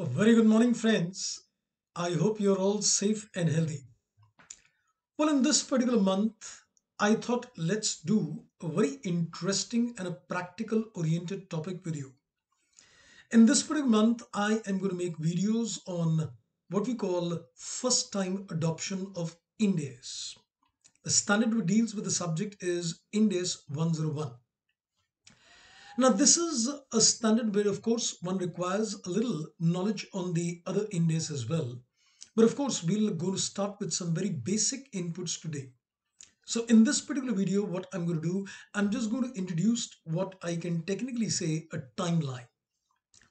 A very good morning, friends. I hope you're all safe and healthy. Well, in this particular month, I thought let's do a very interesting and a practical oriented topic with you. In this particular month, I am going to make videos on what we call first time adoption of Ind AS. The standard which deals with the subject is Ind AS 101. Now, this is a standard where, of course, one requires a little knowledge on the other Ind AS as well. But of course, we'll go to start with some very basic inputs today. So in this particular video, what I'm going to do, I'm just going to introduce what I can technically say a timeline.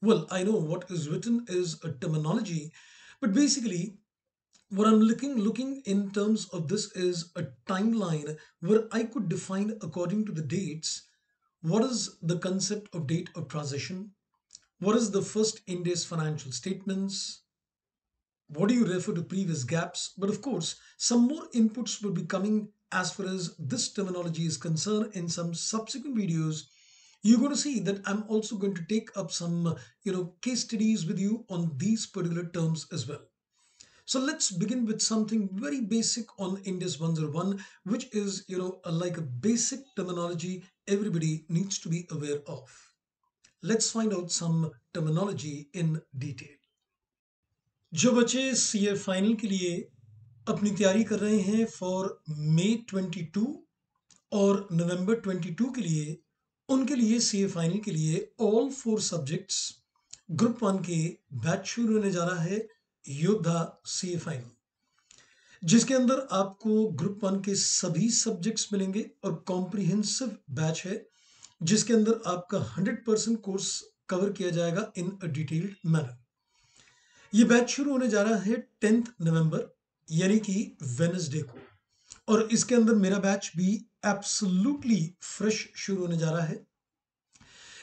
Well, I know what is written is a terminology, but basically what I'm looking looking in terms of this is a timeline where I could define according to the dates what is the concept of date of transition? What is the first Ind AS financial statements? What do you refer to previous GAAPs? But of course, some more inputs will be coming as far as this terminology is concerned in some subsequent videos. You're going to see that I'm also going to take up some, you know, case studies with you on these particular terms as well. So let's begin with something very basic on Ind AS 101, which is, you know, like a basic terminology everybody needs to be aware of. Let's find out some terminology in detail. जो बच्चे सी ए final के लिए अपनी तैयारी कर रहे हैं for मई 22 और नवंबर 22 के लिए उनके लिए सी ए फाइनल के लिए all four subjects group one के बैच शुरू होने जा रहा है योद्धा सी फाइनल जिसके अंदर आपको ग्रुप वन के सभी सब्जेक्ट्स मिलेंगे और कॉम्प्रिहेंसिव बैच है, जिसके अंदर आपका 100 परसेंट कोर्स कवर किया जाएगा इन अ डिटेल्ड मैनर ये बैच शुरू होने जा रहा है टेंथ नवंबर यानी कि वेनसडे को, और इसके अंदर मेरा बैच भी एब्सोल्युटली फ्रेश शुरू होने जा रहा है।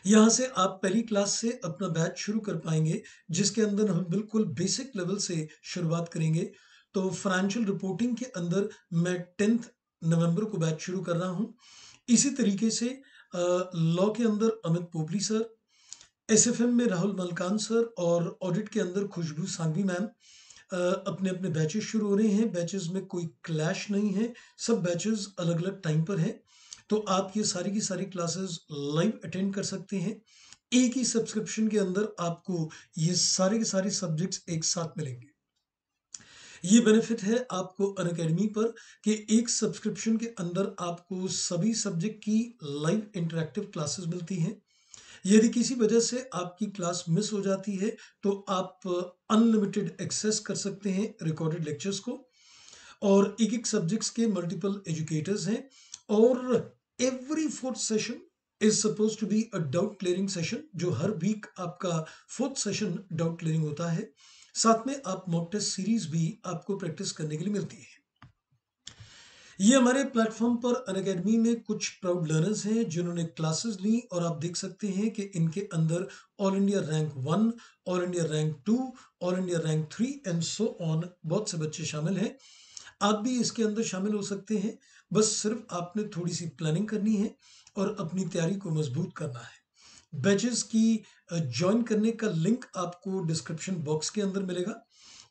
यहाँ से आप पहली क्लास से अपना बैच शुरू कर पाएँगे, जिसके अंदर हम बिल्कुल बेसिक लेवल से शुरुआत करेंगे। तो फाइनेंशियल रिपोर्टिंग के अंदर मैं टेंथ नवंबर को बैच शुरू कर रहा हूँ। इसी तरीके से लॉ के अंदर अमित पोपली सर एसएफएम में राहुल मलकान सर और ऑडिट के अंदर खुशबू सांगवी मैम अपने अपने बैचेस शुरू हो रहे हैं। बैचेस में कोई क्लैश नहीं है। सब बैचेस अलग अलग टाइम पर है। तो आप ये सारी की सारी क्लासेस लाइव अटेंड कर सकते हैं। एक ही सब्सक्रिप्शन के अंदर आपको ये सारे के सारे सब्जेक्ट्स एक साथ मिलेंगे। ये बेनिफिट है आपको अन अकेडमी पर कि एक सब्सक्रिप्शन के अंदर आपको सभी सब्जेक्ट की लाइव इंटरेक्टिव क्लासेस मिलती हैं। यदि किसी वजह से आपकी क्लास मिस हो जाती है तो आप अनलिमिटेड एक्सेस कर सकते हैं रिकॉर्डेड लेक्चर्स को। और एक एक सब्जेक्ट्स के मल्टीपल एजुकेटर्स हैं। और every fourth session is suppose to be a doubt clearing session जो हर वीक आपका फोर्थ सेशन डाउट क्लियरिंग होता है। साथ में आप मॉक टेस्ट सीरीज़ भी आपको प्रैक्टिस करने के लिए मिलती है। ये हमारे प्लेटफॉर्म पर अन अकेडमी में कुछ प्राउड लर्नर्स हैं, जिन्होंने क्लासेस ली और आप देख सकते हैं कि इनके अंदर all India rank one all India rank two all India rank three and so on बहुत से बच्चे शामिल हैं। आप भी इसके अंदर शामिल हो सकते हैं। बस सिर्फ़ आपने थोड़ी सी प्लानिंग करनी है और अपनी तैयारी को मज़बूत करना है। बैचेस की ज्वाइन करने का लिंक आपको डिस्क्रिप्शन बॉक्स के अंदर मिलेगा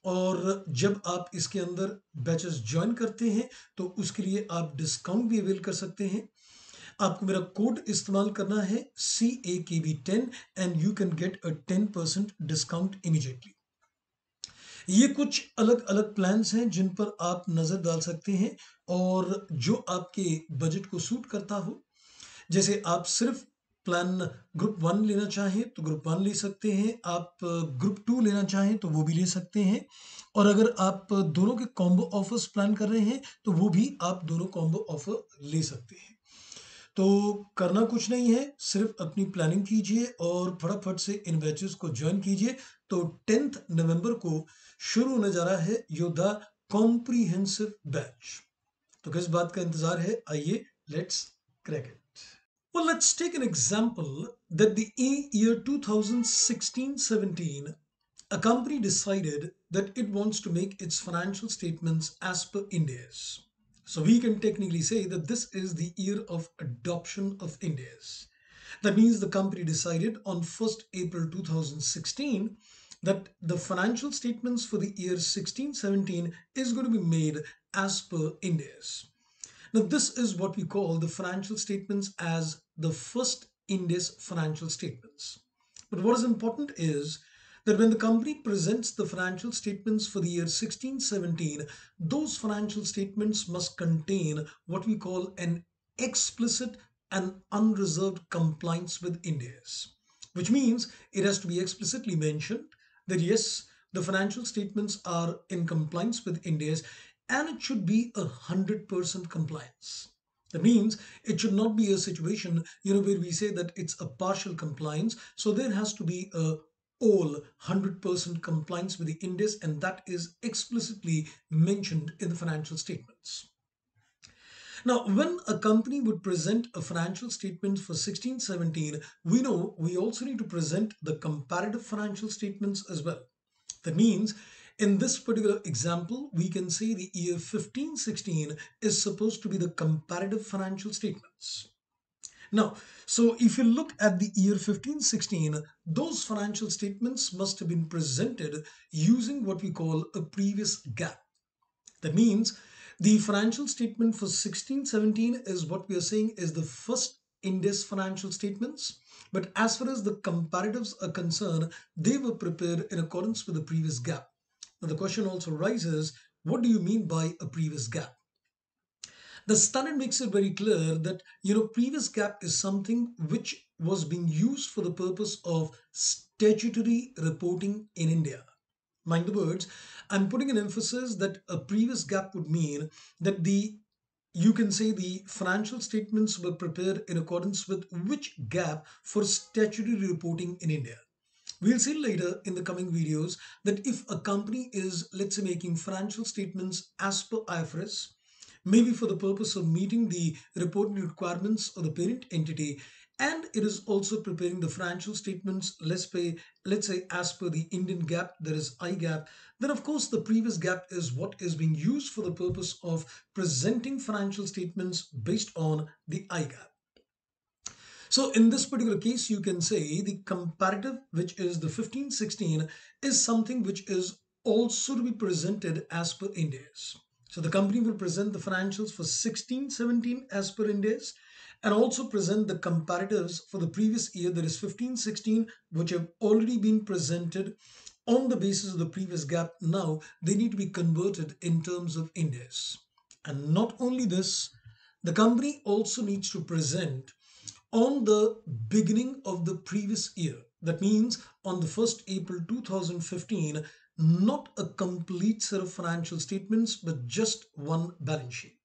और जब आप इसके अंदर बैचेस ज्वाइन करते हैं तो उसके लिए आप डिस्काउंट भी अवेल कर सकते हैं। आपको मेरा कोड इस्तेमाल करना है C A K B ten and you can get a ten percent discount immediately ये कुछ अलग अलग प्लान्स हैं जिन पर आप नज़र डाल सकते हैं और जो आपके बजट को सूट करता हो। जैसे आप सिर्फ़ प्लान ग्रुप वन लेना चाहें तो ग्रुप वन ले सकते हैं, आप ग्रुप टू लेना चाहें तो वो भी ले सकते हैं और अगर आप दोनों के कॉम्बो ऑफर्स प्लान कर रहे हैं तो वो भी आप दोनों कॉम्बो ऑफ़र ले सकते हैं। तो करना कुछ नहीं है, सिर्फ़ अपनी प्लानिंग कीजिए और फटाफट से इन बैचेस को ज्वाइन कीजिए। तो टेंथ नवंबर को शुरू होने जा रहा है योद्धा कॉम्प्रीहेंसिव बैच तो किस बात का इंतज़ार है आइए let's crack it Well, let's take an example that the year 2016-17, a company decided that it wants to make its financial statements as per Ind AS. So we can technically say that this is the year of adoption of Ind AS. That means the company decided on 1st April 2016 that the financial statements for the year 1617 is going to be made as per Ind AS. Now, this is what we call the financial statements as the first Ind AS financial statements. But what is important is that when the company presents the financial statements for the year 1617, those financial statements must contain what we call an explicit and unreserved compliance with Ind AS, which means it has to be explicitly mentioned that yes, the financial statements are in compliance with Ind AS and it should be a hundred percent compliance. That means it should not be a situation, you know, where we say that it's a partial compliance. So there has to be a all 100% compliance with the Ind AS and that is explicitly mentioned in the financial statements. Now, when a company would present a financial statement for 1617, we know we also need to present the comparative financial statements as well. That means in this particular example, we can say the year 1516 is supposed to be the comparative financial statements. Now, so if you look at the year 1516, those financial statements must have been presented using what we call a previous GAAP. That means the financial statement for 1617 is what we are saying is the first Ind AS financial statements. But as far as the comparatives are concerned, they were prepared in accordance with the previous GAAP. Now the question also arises, what do you mean by a previous GAAP? The standard makes it very clear that, you know, previous GAAP is something which was being used for the purpose of statutory reporting in India. Mind the words, I'm putting an emphasis that a previous GAAP would mean that the you can say the financial statements were prepared in accordance with which GAAP for statutory reporting in India. We'll see later in the coming videos that if a company is, let's say, making financial statements as per IFRS, maybe for the purpose of meeting the reporting requirements of the parent entity, and it is also preparing the financial statements, let's pay, let's say as per the Indian GAAP there is i GAAP. Then of course the previous GAAP is what is being used for the purpose of presenting financial statements based on the i GAAP. So in this particular case, you can say the comparative, which is the 1516, is something which is also to be presented as per Ind AS. So the company will present the financials for 1617 as per Ind AS and also present the comparatives for the previous year, that is 1516, which have already been presented on the basis of the previous GAAP. Now they need to be converted in terms of Ind AS. And not only this, the company also needs to present on the beginning of the previous year. That means on the 1st April 2015, not a complete set of financial statements, but just one balance sheet.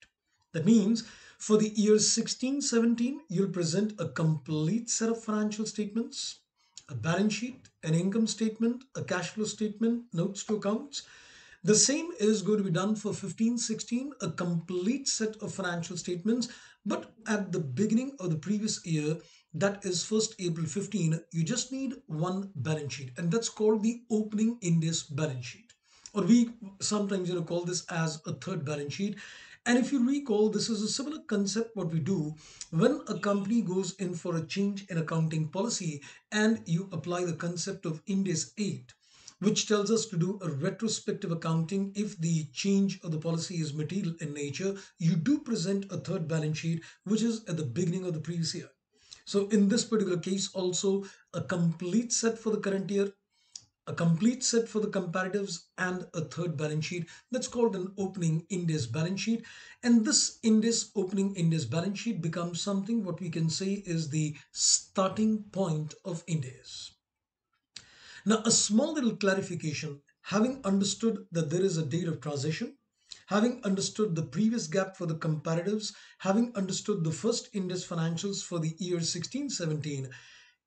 That means for the year 1617, you'll present a complete set of financial statements, a balance sheet, an income statement, a cash flow statement, notes to accounts. The same is going to be done for 1516, a complete set of financial statements, but at the beginning of the previous year, that is 1st April 15, you just need one balance sheet and that's called the opening Ind AS balance sheet. Or we sometimes you know call this as a third balance sheet. And if you recall, this is a similar concept what we do when a company goes in for a change in accounting policy and you apply the concept of Ind AS 8 which tells us to do a retrospective accounting if the change of the policy is material in nature. You do present a third balance sheet, which is at the beginning of the previous year. So in this particular case, also a complete set for the current year, a complete set for the comparatives and a third balance sheet. That's called an opening Ind AS balance sheet. And this Ind AS opening Ind AS balance sheet becomes something what we can say is the starting point of Ind AS. Now, a small little clarification, having understood that there is a date of transition, having understood the previous GAAP for the comparatives, having understood the first Ind AS financials for the year 1617,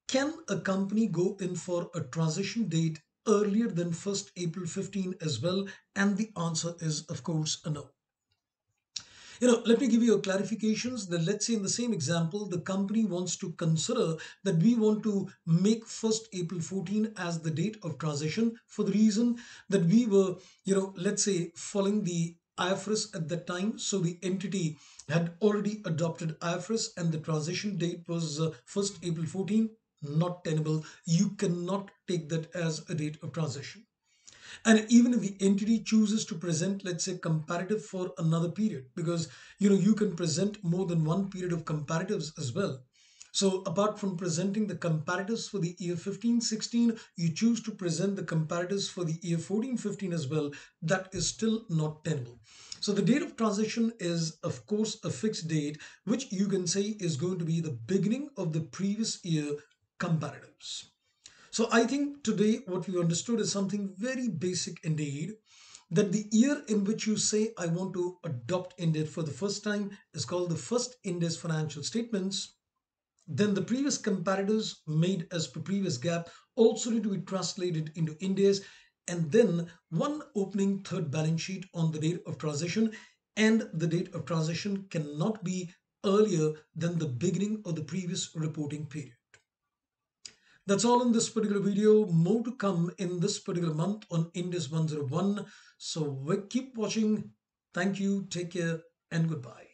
can a company go in for a transition date earlier than 1st April 15 as well? And the answer is, of course, a no. You know, let me give you a clarifications that let's say in the same example, the company wants to consider that we want to make 1st April 14 as the date of transition for the reason that we were, you know, let's say following the IFRS at that time. So the entity had already adopted IFRS and the transition date was uh, 1st April 14. Not tenable. You cannot take that as a date of transition. And even if the entity chooses to present, let's say, comparative for another period, because you know you can present more than one period of comparatives as well. So apart from presenting the comparatives for the year 15-16, you choose to present the comparatives for the year 14-15 as well. That is still not tenable. So the date of transition is, of course, a fixed date, which you can say is going to be the beginning of the previous year comparatives. So I think today what we understood is something very basic indeed that the year in which you say I want to adopt Ind AS for the first time is called the first Ind AS financial statements. Then the previous comparatives made as per previous GAAP also need to be translated into Ind AS and then one opening third balance sheet on the date of transition and the date of transition cannot be earlier than the beginning of the previous reporting period. That's all in this particular video. More to come in this particular month on Ind AS 101. So keep watching. Thank you. Take care and goodbye.